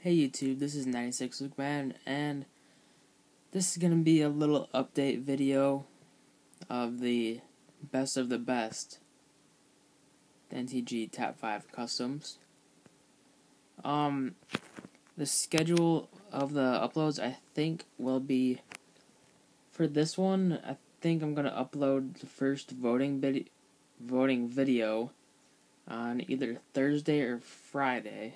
Hey YouTube, this is 96 Luke Man, and this is gonna be a little update video of the best of the best NTG Top 5 Customs. Um, the schedule of the uploads, I think, will be for this one. I think I'm gonna upload the first voting video, voting video on either Thursday or Friday.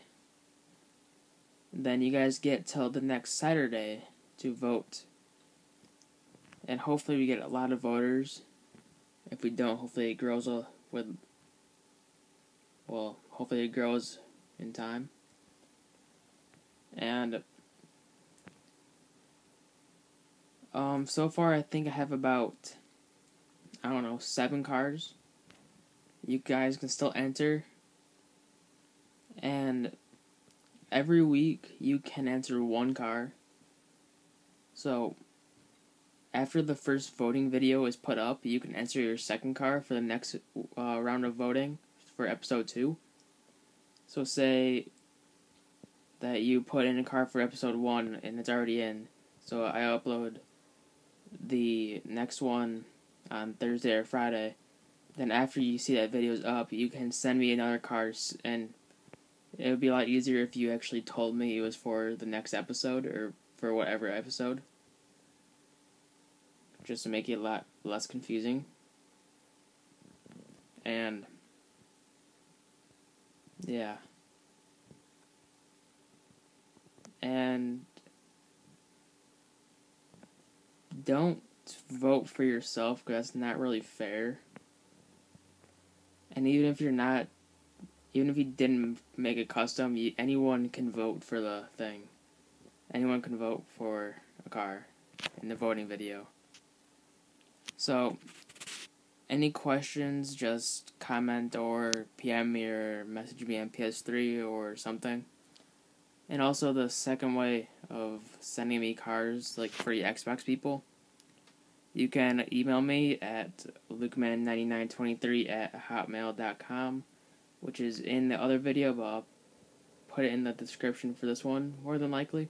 Then you guys get till the next Saturday to vote. And hopefully we get a lot of voters. If we don't, hopefully it grows with well, hopefully it grows in time. And um so far I think I have about I don't know, 7 cars. You guys can still enter. And every week you can enter one car. So after the first voting video is put up, you can enter your second car for the next uh, round of voting for episode 2. So say that you put in a car for episode 1 and it's already in. So I upload the next one on Thursday or Friday. Then after you see that video's up, you can send me another car and it would be a lot easier if you actually told me it was for the next episode or for whatever episode. Just to make it a lot less confusing. And yeah. And don't vote for yourself because that's not really fair. And even if you're not even if you didn't make a custom, you, anyone can vote for the thing. Anyone can vote for a car in the voting video. So, any questions, just comment or PM me or message me on PS3 or something. And also the second way of sending me cars, like for Xbox people, you can email me at lukeman9923 at hotmail.com which is in the other video, but I'll put it in the description for this one, more than likely.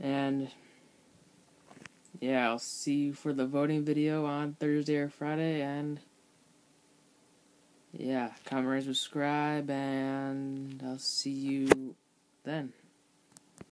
And yeah, I'll see you for the voting video on Thursday or Friday, and yeah, comment, subscribe, and I'll see you then.